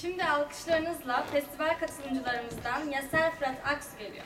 Şimdi alkışlarınızla festival katılımcılarımızdan Yasel Fırat Aksu geliyor.